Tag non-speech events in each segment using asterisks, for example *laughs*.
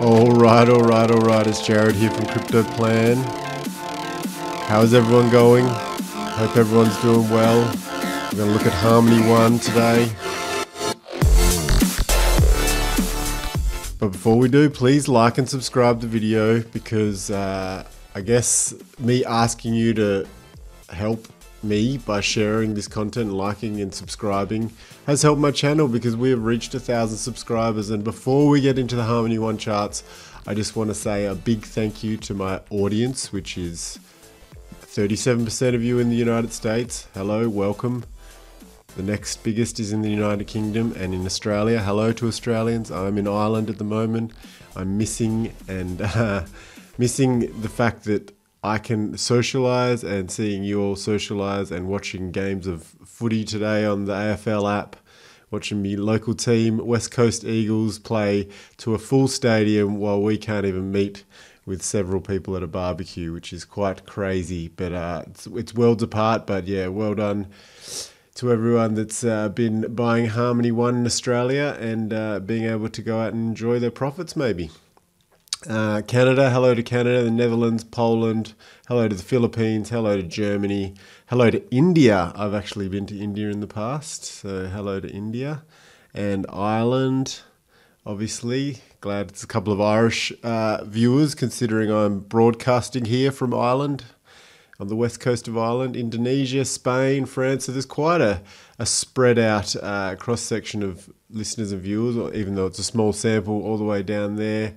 All right, all right, all right. It's Jared here from Crypto Plan. How's everyone going? Hope everyone's doing well. We're going to look at Harmony One today. But before we do, please like and subscribe the video because uh, I guess me asking you to help me by sharing this content, liking and subscribing has helped my channel because we have reached a thousand subscribers. And before we get into the Harmony One charts, I just want to say a big thank you to my audience, which is 37% of you in the United States. Hello, welcome. The next biggest is in the United Kingdom and in Australia. Hello to Australians. I'm in Ireland at the moment. I'm missing and uh, *laughs* missing the fact that I can socialize and seeing you all socialize and watching games of footy today on the AFL app, watching me local team West Coast Eagles play to a full stadium while we can't even meet with several people at a barbecue, which is quite crazy. But uh, it's, it's worlds apart. But yeah, well done to everyone that's uh, been buying Harmony One in Australia and uh, being able to go out and enjoy their profits, maybe. Uh, Canada, hello to Canada, the Netherlands, Poland, hello to the Philippines, hello to Germany, hello to India. I've actually been to India in the past, so hello to India. And Ireland, obviously. Glad it's a couple of Irish uh, viewers, considering I'm broadcasting here from Ireland, on the west coast of Ireland, Indonesia, Spain, France. So there's quite a, a spread out uh, cross section of listeners and viewers, even though it's a small sample all the way down there.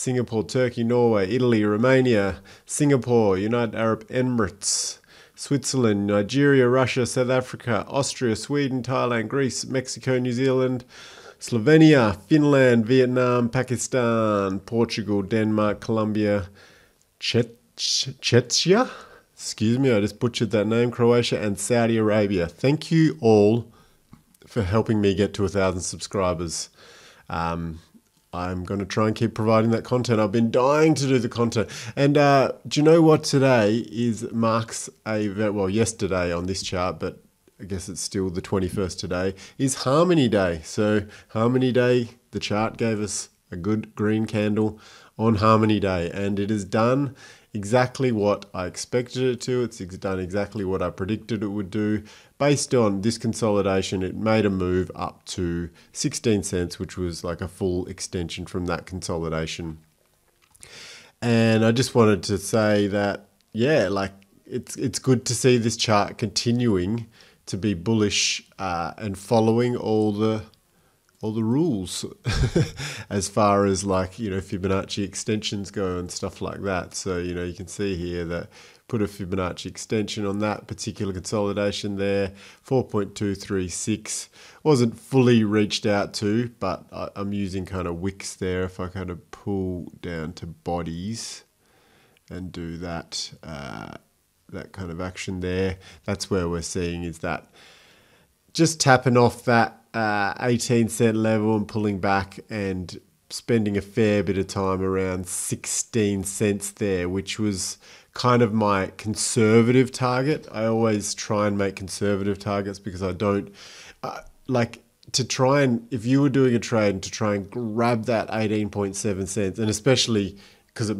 Singapore, Turkey, Norway, Italy, Romania, Singapore, United Arab Emirates, Switzerland, Nigeria, Russia, South Africa, Austria, Sweden, Thailand, Greece, Mexico, New Zealand, Slovenia, Finland, Vietnam, Pakistan, Portugal, Denmark, Colombia, Czechia, excuse me, I just butchered that name, Croatia, and Saudi Arabia. Thank you all for helping me get to a thousand subscribers. Um, I'm going to try and keep providing that content. I've been dying to do the content. And uh, do you know what today is marks a well yesterday on this chart, but I guess it's still the 21st today is Harmony Day. So Harmony Day, the chart gave us a good green candle on Harmony Day, and it is done exactly what I expected it to. It's done exactly what I predicted it would do. Based on this consolidation, it made a move up to 16 cents, which was like a full extension from that consolidation. And I just wanted to say that, yeah, like it's it's good to see this chart continuing to be bullish uh, and following all the all the rules *laughs* as far as like you know Fibonacci extensions go and stuff like that. So you know you can see here that put a Fibonacci extension on that particular consolidation there. 4.236 wasn't fully reached out to, but I, am using kind of wicks there. If I kind of pull down to bodies and do that uh, that kind of action there, that's where we're seeing is that just tapping off that uh, 18 cent level and pulling back and spending a fair bit of time around 16 cents there, which was kind of my conservative target. I always try and make conservative targets because I don't uh, like to try and if you were doing a trade to try and grab that 18.7 cents and especially because it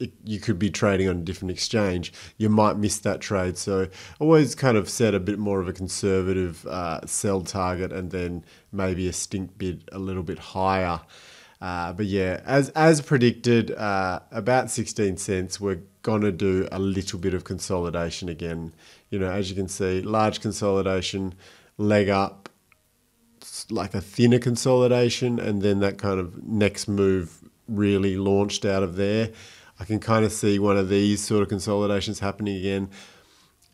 it, you could be trading on a different exchange, you might miss that trade. So always kind of set a bit more of a conservative uh, sell target and then maybe a stink bid a little bit higher. Uh, but yeah, as as predicted, uh, about 16 cents, we're gonna do a little bit of consolidation again. You know, as you can see, large consolidation, leg up, like a thinner consolidation, and then that kind of next move really launched out of there. I can kind of see one of these sort of consolidations happening again.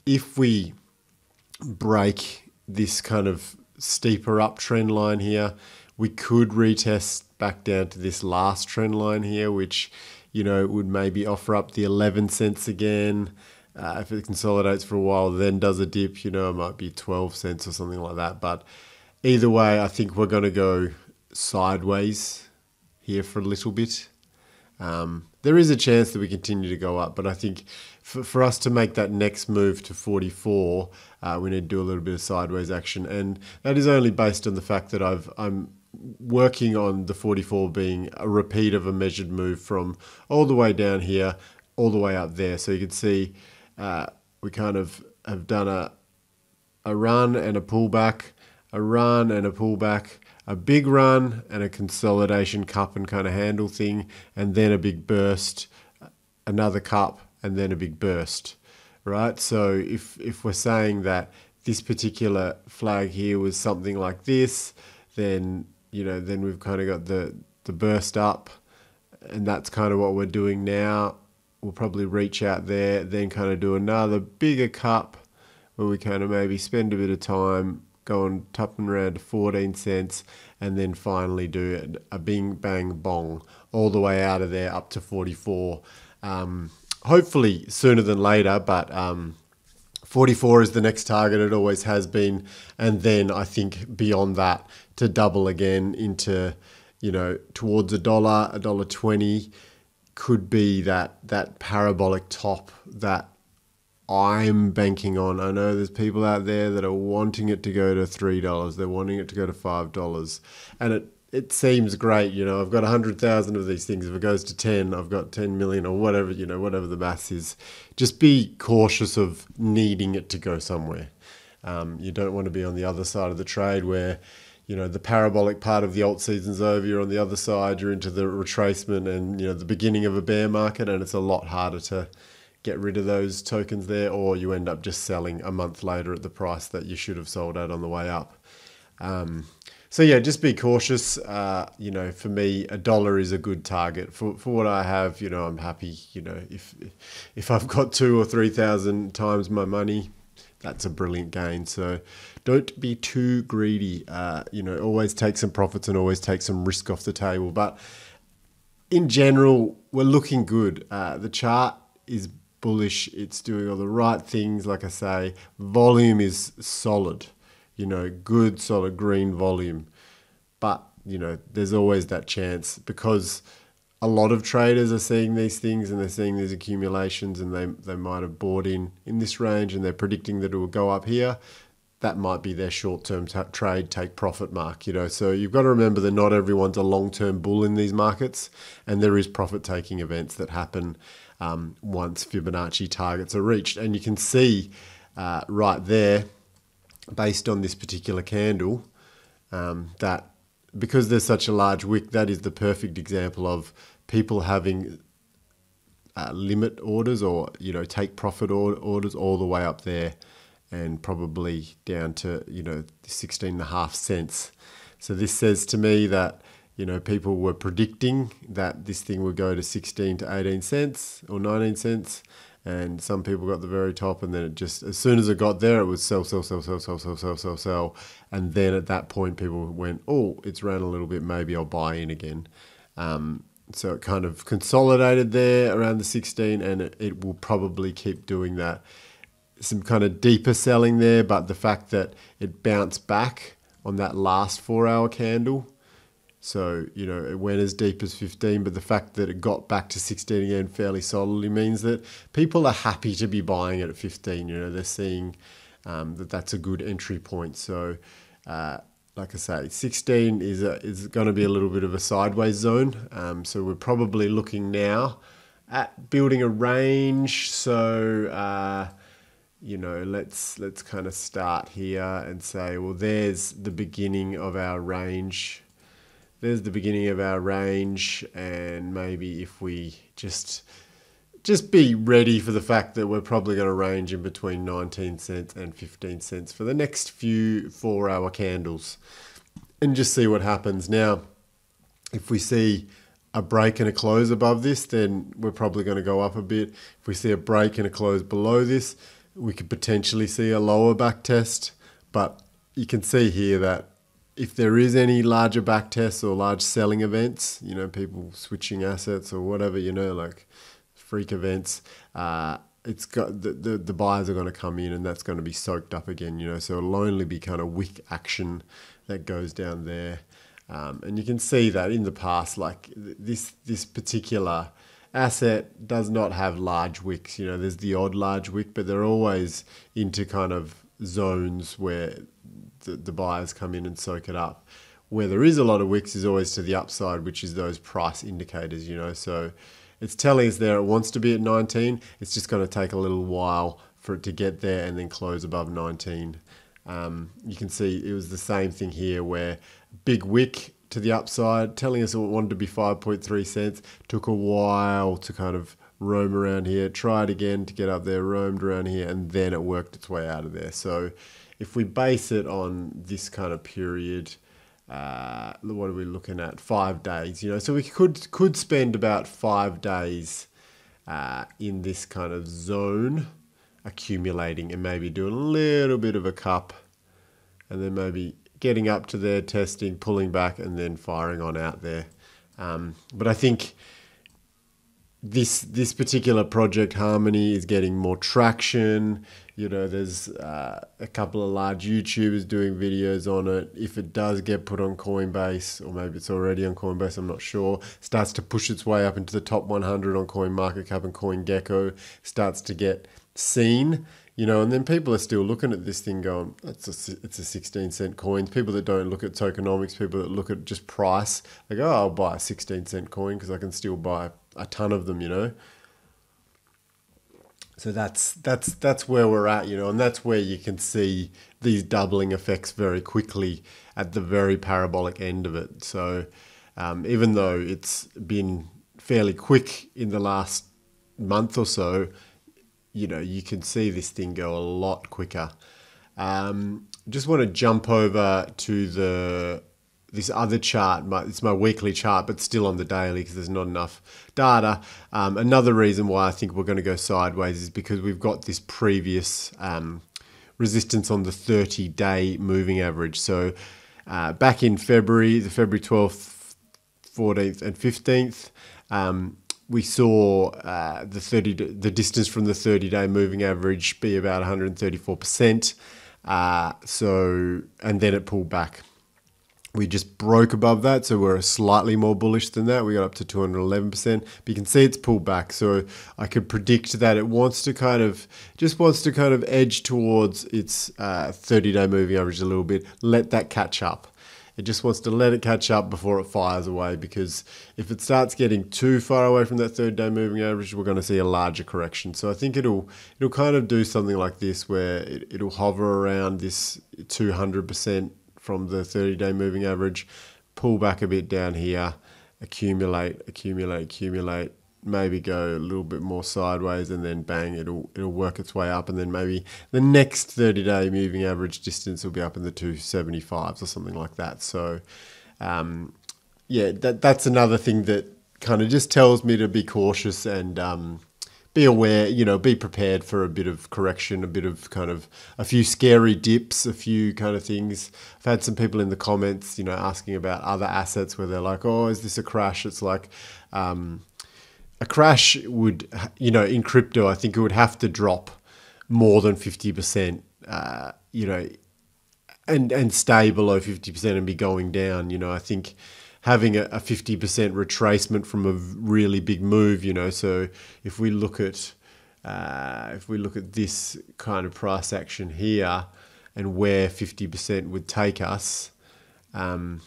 If we break this kind of steeper uptrend line here, we could retest back down to this last trend line here, which, you know, would maybe offer up the 11 cents again. Uh, if it consolidates for a while, then does a dip, you know, it might be 12 cents or something like that. But either way, I think we're going to go sideways here for a little bit. Um, there is a chance that we continue to go up, but I think for, for us to make that next move to 44, uh, we need to do a little bit of sideways action, and that is only based on the fact that I've I'm working on the 44 being a repeat of a measured move from all the way down here, all the way up there. So you can see uh, we kind of have done a, a run and a pullback, a run and a pullback, a big run and a consolidation cup and kind of handle thing, and then a big burst, another cup, and then a big burst, right? So if if we're saying that this particular flag here was something like this, then you know then we've kind of got the the burst up, and that's kind of what we're doing now. We'll probably reach out there, then kind of do another bigger cup where we kind of maybe spend a bit of time going tapping around to 14 cents and then finally do a bing bang bong all the way out of there up to 44 um, hopefully sooner than later but um, 44 is the next target. It always has been. And then i think beyond that to double again into you know towards a dollar a dollar 20 could be that that parabolic top that I'm banking on. I know there's people out there that are wanting it to go to three dollars. They're wanting it to go to five dollars, and it it seems great. You know, I've got a hundred thousand of these things. If it goes to ten, I've got ten million or whatever. You know, whatever the math is. Just be cautious of needing it to go somewhere. Um, you don't want to be on the other side of the trade where you know the parabolic part of the alt season's over you're on the other side you're into the retracement and you know the beginning of a bear market and it's a lot harder to get rid of those tokens there, or you end up just selling a month later at the price that you should have sold at on the way up. Um, so yeah, just be cautious. Uh, you know, for me, a dollar is a good target for for what I have. You know, I'm happy. You know, if if I've got two or three thousand times my money, that's a brilliant gain. So don't be too greedy. Uh, you know, always take some profits and always take some risk off the table. But in general, we're looking good. Uh, the chart is bullish. It's doing all the right things. Like I say, volume is solid, you know, good, solid green volume. But, you know, there's always that chance because a lot of traders are seeing these things and they're seeing these accumulations and they, they might have bought in in this range and they're predicting that it will go up here that might be their short-term t- trade take profit mark you know so you've got to remember that not everyone's a long-term bull in these markets and there is profit taking events that happen um, once Fibonacci targets are reached. And you can see uh, right there, based on this particular candle, um, that because there's such a large wick, that is the perfect example of people having uh, limit orders or you know take profit orders all the way up there and probably down to you know 16 and a half cents so this says to me that you know, people were predicting that this thing would go to 16 to 18 cents or 19 cents. And some people got the very top, and then it just, as soon as it got there, it was sell, sell, sell, sell, sell, sell, sell, sell, sell. And then at that point, people went, oh, it's ran a little bit, maybe I'll buy in again. Um, so it kind of consolidated there around the 16, and it, it will probably keep doing that. Some kind of deeper selling there, but the fact that it bounced back on that last four hour candle so, you know, it went as deep as 15, but the fact that it got back to 16 again fairly solidly means that people are happy to be buying it at 15. You know, they're seeing um, that that's a good entry point. So, uh, like I say, 16 is, a, is going to be a little bit of a sideways zone. Um, so, we're probably looking now at building a range. So, uh, you know, let's let's kind of start here and say, well, there's the beginning of our range there's the beginning of our range and maybe if we just just be ready for the fact that we're probably going to range in between 19 cents and 15 cents for the next few four hour candles and just see what happens. Now if we see a break and a close above this then we're probably going to go up a bit. If we see a break and a close below this we could potentially see a lower back test but you can see here that if there is any larger back tests or large selling events, you know, people switching assets or whatever, you know, like freak events, uh, it's got the, the, the buyers are going to come in and that's going to be soaked up again, you know, so it'll only be kind of wick action that goes down there. Um, and you can see that in the past, like this, this particular asset does not have large wicks, you know, there's the odd large wick, but they're always into kind of zones where the, the buyers come in and soak it up. where there is a lot of wicks is always to the upside, which is those price indicators, you know. So it's telling us there it wants to be at 19. It's just going to take a little while for it to get there and then close above 19. Um, you can see it was the same thing here where big wick to the upside, telling us it wanted to be 5.3 cents. Took a while to kind of roam around here, tried again to get up there, roamed around here, and then it worked its way out of there. So if we base it on this kind of period, uh, what are we looking at? Five days, you know. So we could could spend about five days uh, in this kind of zone, accumulating and maybe doing a little bit of a cup, and then maybe getting up to there, testing, pulling back, and then firing on out there. Um, but I think this this particular project harmony is getting more traction you know there's uh, a couple of large youtubers doing videos on it if it does get put on coinbase or maybe it's already on coinbase i'm not sure starts to push its way up into the top 100 on coinmarketcap and coingecko starts to get seen you know and then people are still looking at this thing going it's a, it's a 16 cent coin people that don't look at tokenomics people that look at just price they go oh, i'll buy a 16 cent coin because i can still buy a ton of them, you know. So that's that's that's where we're at, you know, and that's where you can see these doubling effects very quickly at the very parabolic end of it. So um, even though it's been fairly quick in the last month or so, you know, you can see this thing go a lot quicker. Um, just want to jump over to the this other chart. My, it's my weekly chart, but still on the daily because there's not enough data. Um, another reason why I think we're going to go sideways is because we've got this previous um, resistance on the 30 day moving average. So uh, back in February, the February 12th, 14th, and 15th, um, we saw uh, the 30 the distance from the 30 day moving average be about 134 percent. Uh, so and then it pulled back we just broke above that, so we're slightly more bullish than that. We got up to 211%, but you can see it's pulled back. So I could predict that it wants to kind of, just wants to kind of edge towards its 30 uh, day moving average a little bit, let that catch up. It just wants to let it catch up before it fires away because if it starts getting too far away from that third day moving average, we're going to see a larger correction. So I think it'll it'll kind of do something like this where it, it'll hover around this 200% from the 30 day moving average, pull back a bit down here, accumulate, accumulate, accumulate, maybe go a little bit more sideways and then bang it'll it'll work its way up. And then maybe the next 30 day moving average distance will be up in the 275s or something like that. So um, yeah that that's another thing that kind of just tells me to be cautious and um, be aware, you know, be prepared for a bit of correction, a bit of kind of a few scary dips, a few kind of things. I've had some people in the comments, you know, asking about other assets where they're like, oh, is this a crash? It's like, um, a crash would, you know, in crypto, I think it would have to drop more than 50%, uh, you know, and, and stay below 50% and be going down. You know, I think having a, a 50% retracement from a really big move, you know. So if we look at uh, if we look at this kind of price action here and where 50% would take us, um,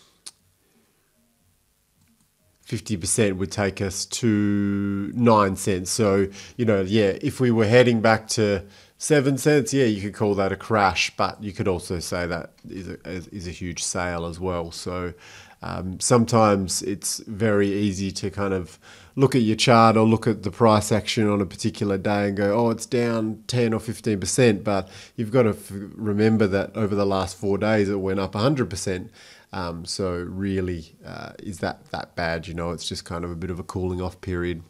50% would take us to 9 cents. So, you know, yeah, if we were heading back to 7 cents, yeah, you could call that a crash, but you could also say that is a, is a huge sale as well. So, um, sometimes it's very easy to kind of look at your chart or look at the price action on a particular day and go, oh, it's down 10 or 15%. But you've got to remember that over the last four days, it went up 100%. Um, so really, uh, is that that bad? You know, it's just kind of a bit of a cooling off period.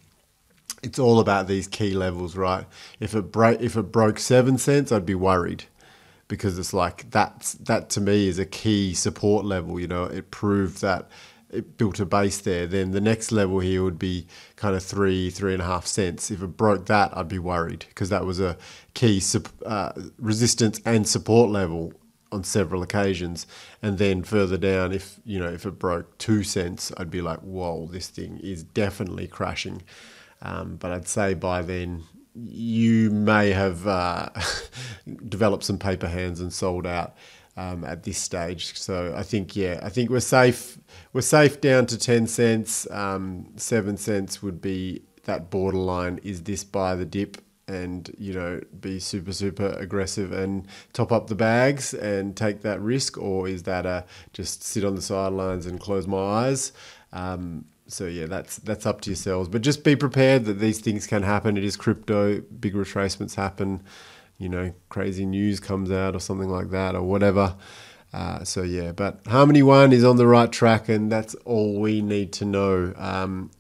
It's all about these key levels, right? If it break, if it broke seven cents, I'd be worried because it's like that's that to me is a key support level. You know, it proved that it built a base there. Then the next level here would be kind of three, three and a half cents. If it broke that, I'd be worried because that was a key uh, resistance and support level on several occasions. And then further down, if you know if it broke two cents, I'd be like, whoa, this thing is definitely crashing. Um, but I'd say by then you may have uh, *laughs* developed some paper hands and sold out. um, at this stage. So I think yeah, I think we're safe. We're safe down to ten cents. Um, Seven cents would be that borderline. Is this buy the dip? And you know, be super super aggressive and top up the bags and take that risk, or is that a just sit on the sidelines and close my eyes? Um, so yeah, that's that's up to yourselves. But just be prepared that these things can happen. It is crypto. Big retracements happen. You know, crazy news comes out or something like that or whatever. Uh, so yeah, but Harmony One is on the right track, and that's all we need to know. Um,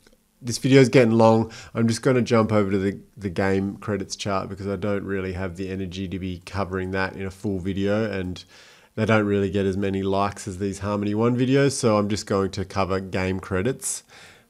this video is getting long. I'm just going to jump over to the, the game credits chart because I don't really have the energy to be covering that in a full video and they don't really get as many likes as these Harmony One videos, so I'm just going to cover game credits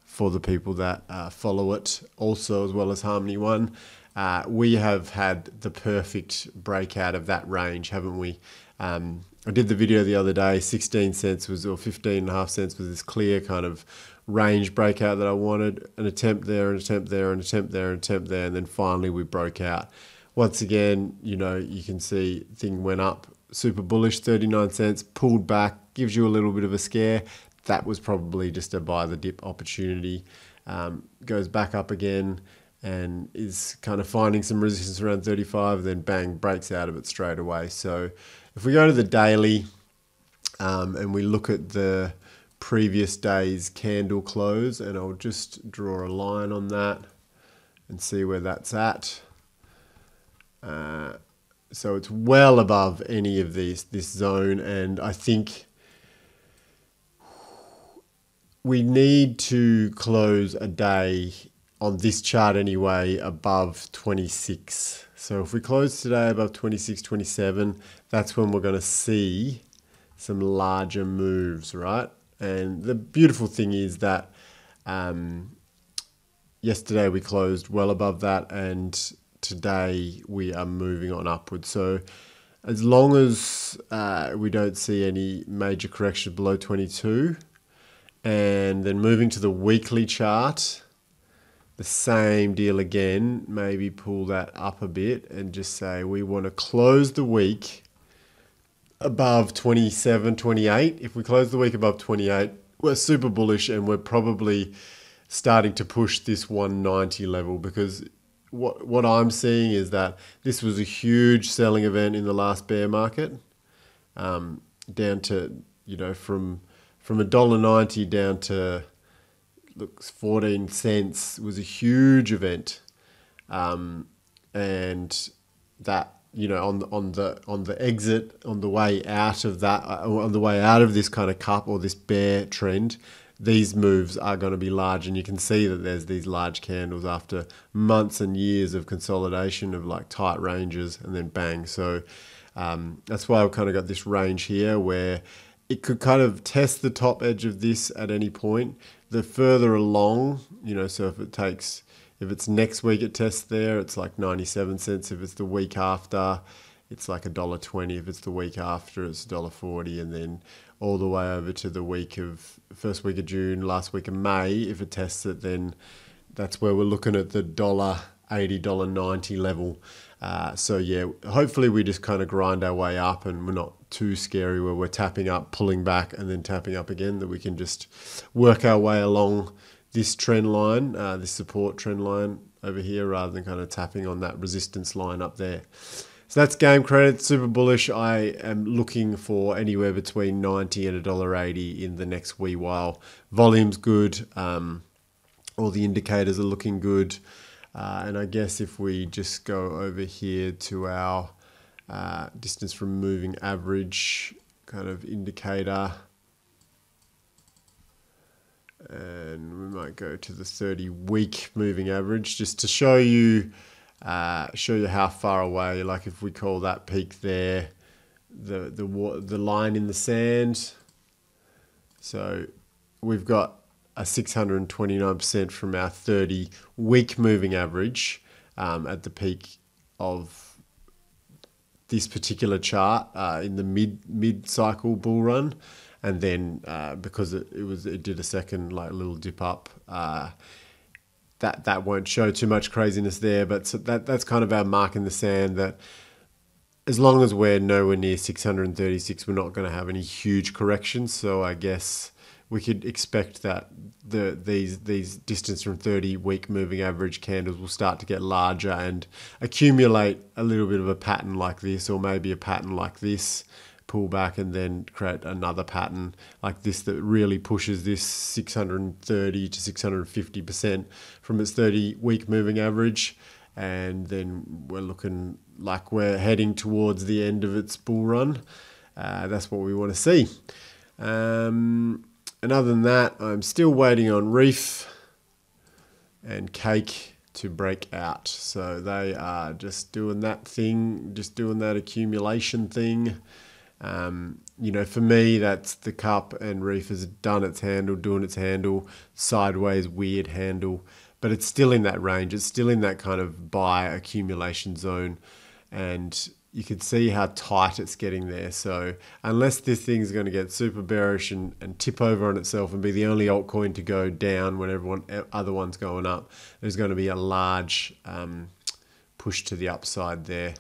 for the people that uh, follow it also as well as Harmony One. Uh, we have had the perfect breakout of that range, haven't we? Um, I did the video the other day, 16 cents was, or 15 and a half cents was this clear kind of range breakout that I wanted, an attempt there, an attempt there, an attempt there, an attempt there, and then finally we broke out. Once again, you know, you can see thing went up super bullish, 39 cents, pulled back, gives you a little bit of a scare. That was probably just a buy the dip opportunity. Um, goes back up again and is kind of finding some resistance around 35, then bang, breaks out of it straight away. So if we go to the daily um, and we look at the previous day's candle close, and I'll just draw a line on that and see where that's at. Uh, so it's well above any of these this zone, and I think we need to close a day on this chart anyway above 26. So if we close today above 26, 27, that's when we're going to see some larger moves, right? And the beautiful thing is that um, yesterday we closed well above that, and today we are moving on upwards. So as long as uh, we don't see any major correction below 22, and then moving to the weekly chart, the same deal again, maybe pull that up a bit and just say we want to close the week above 27, 28. If we close the week above 28, we're super bullish and we're probably starting to push this 190 level because what what I'm seeing is that this was a huge selling event in the last bear market, um, down to you know from from a dollar ninety down to looks fourteen cents was a huge event, um, and that you know on on the on the exit on the way out of that uh, on the way out of this kind of cup or this bear trend these moves are going to be large, and you can see that there's these large candles after months and years of consolidation of like tight ranges, and then bang. So um, that's why I've kind of got this range here where it could kind of test the top edge of this at any point. The further along, you know, so if it takes, if it's next week it tests there, it's like 97 cents. If it's the week after, it's like a dollar twenty. If it's the week after, it's dollar forty, and then all the way over to the week of first week of June, last week of May. If it tests it, then that's where we're looking at the dollar eighty, dollar ninety level. Uh, so yeah, hopefully we just kind of grind our way up, and we're not too scary where we're tapping up, pulling back, and then tapping up again. That we can just work our way along this trend line, uh, this support trend line over here, rather than kind of tapping on that resistance line up there. So that's game credit, super bullish. I am looking for anywhere between 90 and $1.80 in the next wee while. Volume's good. Um, all the indicators are looking good. Uh, and I guess if we just go over here to our uh, distance from moving average kind of indicator, and we might go to the 30 week moving average just to show you uh, show you how far away. Like if we call that peak there, the the the line in the sand. So we've got a 629% from our 30 week moving average um, at the peak of this particular chart uh, in the mid mid cycle bull run, and then uh, because it, it was it did a second like little dip up. That that won't show too much craziness there. But so that that's kind of our mark in the sand that as long as we're nowhere near 636, we're not going to have any huge corrections. So I guess we could expect that the these these distance from 30 week moving average candles will start to get larger and accumulate a little bit of a pattern like this, or maybe a pattern like this pull back and then create another pattern like this that really pushes this 630 to 650 percent from its 30 week moving average and then we're looking like we're heading towards the end of its bull run. Uh, that's what we want to see. Um, and other than that, I'm still waiting on Reef and Cake to break out. So they are just doing that thing, just doing that accumulation thing. Um, you know, for me, that's the cup and Reef has done its handle, doing its handle, sideways, weird handle but it's still in that range. It's still in that kind of buy accumulation zone. And you can see how tight it's getting there. So unless this thing's going to get super bearish and, and tip over on itself and be the only altcoin to go down when everyone other one's going up, there's going to be a large um, push to the upside there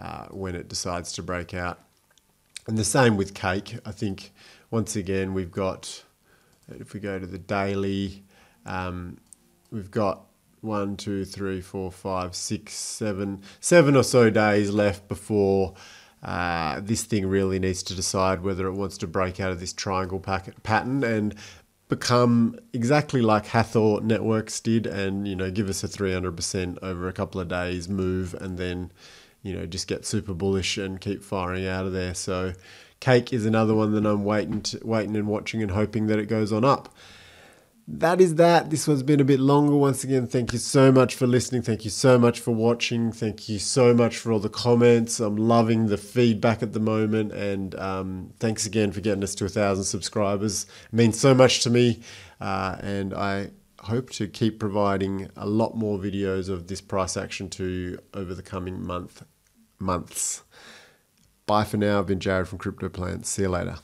uh, when it decides to break out. And the same with cake. I think once again we've got if we go to the daily. Um, we've got one, two, three, four, five, six, seven, seven or so days left before uh, this thing really needs to decide whether it wants to break out of this triangle pattern and become exactly like Hathor Networks did, and you know give us a three hundred percent over a couple of days move, and then you know just get super bullish and keep firing out of there. So, Cake is another one that I'm waiting, to, waiting and watching and hoping that it goes on up that is that. This one's been a bit longer. Once again, thank you so much for listening. Thank you so much for watching. Thank you so much for all the comments. I'm loving the feedback at the moment. And um, thanks again for getting us to a thousand subscribers. It means so much to me. Uh, and I hope to keep providing a lot more videos of this price action to you over the coming month months. Bye for now. I've been Jared from Crypto Plants. See you later.